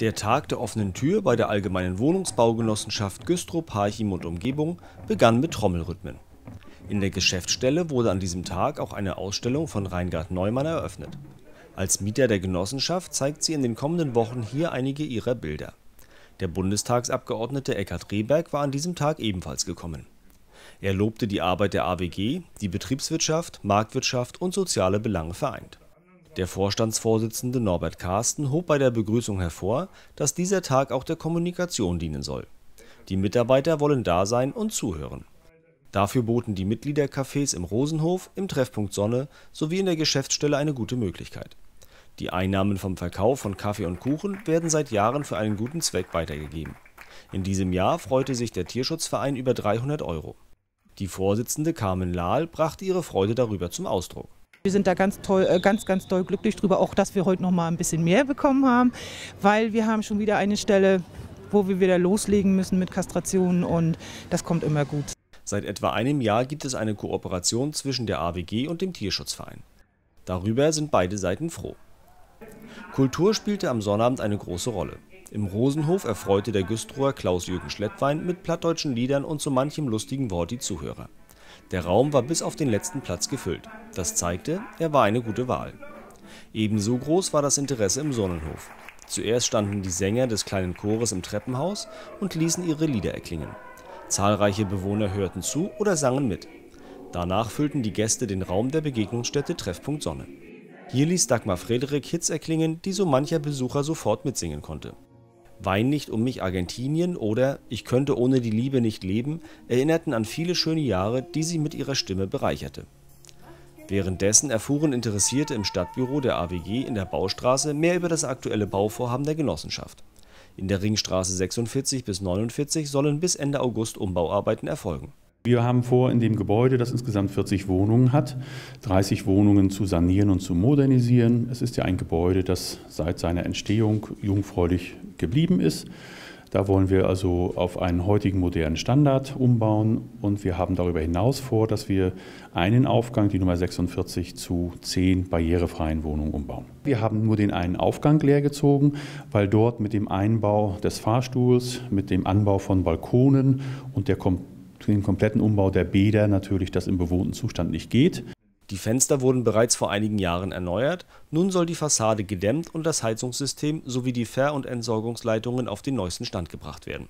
Der Tag der offenen Tür bei der Allgemeinen Wohnungsbaugenossenschaft Güstrow, Parchim und Umgebung begann mit Trommelrhythmen. In der Geschäftsstelle wurde an diesem Tag auch eine Ausstellung von Reingard Neumann eröffnet. Als Mieter der Genossenschaft zeigt sie in den kommenden Wochen hier einige ihrer Bilder. Der Bundestagsabgeordnete Eckhard Rehberg war an diesem Tag ebenfalls gekommen. Er lobte die Arbeit der AWG, die Betriebswirtschaft, Marktwirtschaft und soziale Belange vereint. Der Vorstandsvorsitzende Norbert Carsten hob bei der Begrüßung hervor, dass dieser Tag auch der Kommunikation dienen soll. Die Mitarbeiter wollen da sein und zuhören. Dafür boten die Mitgliedercafés im Rosenhof, im Treffpunkt Sonne sowie in der Geschäftsstelle eine gute Möglichkeit. Die Einnahmen vom Verkauf von Kaffee und Kuchen werden seit Jahren für einen guten Zweck weitergegeben. In diesem Jahr freute sich der Tierschutzverein über 300 Euro. Die Vorsitzende Carmen Lahl brachte ihre Freude darüber zum Ausdruck. Wir sind da ganz toll, äh, ganz, ganz toll glücklich drüber, auch dass wir heute noch mal ein bisschen mehr bekommen haben, weil wir haben schon wieder eine Stelle, wo wir wieder loslegen müssen mit Kastrationen und das kommt immer gut. Seit etwa einem Jahr gibt es eine Kooperation zwischen der AWG und dem Tierschutzverein. Darüber sind beide Seiten froh. Kultur spielte am Sonnabend eine große Rolle. Im Rosenhof erfreute der Güstrower Klaus-Jürgen Schlettwein mit plattdeutschen Liedern und so manchem lustigen Wort die Zuhörer. Der Raum war bis auf den letzten Platz gefüllt. Das zeigte, er war eine gute Wahl. Ebenso groß war das Interesse im Sonnenhof. Zuerst standen die Sänger des kleinen Chores im Treppenhaus und ließen ihre Lieder erklingen. Zahlreiche Bewohner hörten zu oder sangen mit. Danach füllten die Gäste den Raum der Begegnungsstätte Treffpunkt Sonne. Hier ließ Dagmar Frederik Hits erklingen, die so mancher Besucher sofort mitsingen konnte. Wein nicht um mich Argentinien oder Ich könnte ohne die Liebe nicht leben erinnerten an viele schöne Jahre, die sie mit ihrer Stimme bereicherte. Währenddessen erfuhren Interessierte im Stadtbüro der AWG in der Baustraße mehr über das aktuelle Bauvorhaben der Genossenschaft. In der Ringstraße 46 bis 49 sollen bis Ende August Umbauarbeiten erfolgen wir haben vor, in dem Gebäude, das insgesamt 40 Wohnungen hat, 30 Wohnungen zu sanieren und zu modernisieren. Es ist ja ein Gebäude, das seit seiner Entstehung jungfräulich geblieben ist. Da wollen wir also auf einen heutigen modernen Standard umbauen und wir haben darüber hinaus vor, dass wir einen Aufgang, die Nummer 46, zu zehn barrierefreien Wohnungen umbauen. Wir haben nur den einen Aufgang leer gezogen, weil dort mit dem Einbau des Fahrstuhls, mit dem Anbau von Balkonen und der den kompletten Umbau der Bäder natürlich das im bewohnten Zustand nicht geht. Die Fenster wurden bereits vor einigen Jahren erneuert, nun soll die Fassade gedämmt und das Heizungssystem sowie die Ver- und Entsorgungsleitungen auf den neuesten Stand gebracht werden.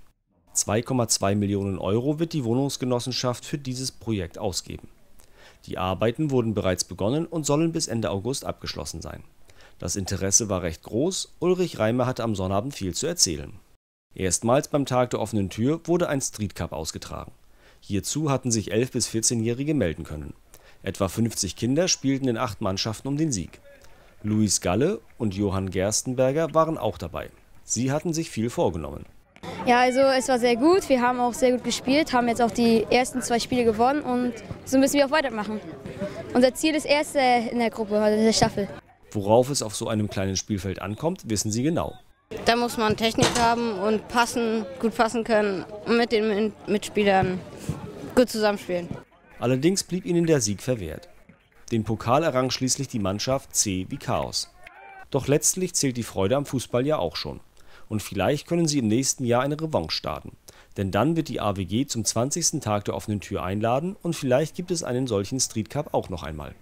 2,2 Millionen Euro wird die Wohnungsgenossenschaft für dieses Projekt ausgeben. Die Arbeiten wurden bereits begonnen und sollen bis Ende August abgeschlossen sein. Das Interesse war recht groß, Ulrich Reimer hatte am Sonnabend viel zu erzählen. Erstmals beim Tag der offenen Tür wurde ein Streetcup ausgetragen. Hierzu hatten sich 11 bis 14-Jährige melden können. Etwa 50 Kinder spielten in acht Mannschaften um den Sieg. Luis Galle und Johann Gerstenberger waren auch dabei. Sie hatten sich viel vorgenommen. Ja, also es war sehr gut. Wir haben auch sehr gut gespielt, haben jetzt auch die ersten zwei Spiele gewonnen und so müssen wir auch weitermachen. Unser Ziel ist Erste in der Gruppe, also in der Staffel. Worauf es auf so einem kleinen Spielfeld ankommt, wissen Sie genau. Da muss man Technik haben und passen, gut passen können und mit den Mitspielern gut zusammenspielen. Allerdings blieb ihnen der Sieg verwehrt. Den Pokal errang schließlich die Mannschaft C wie Chaos. Doch letztlich zählt die Freude am Fußball ja auch schon. Und vielleicht können sie im nächsten Jahr eine Revanche starten. Denn dann wird die AWG zum 20. Tag der offenen Tür einladen und vielleicht gibt es einen solchen Street Cup auch noch einmal.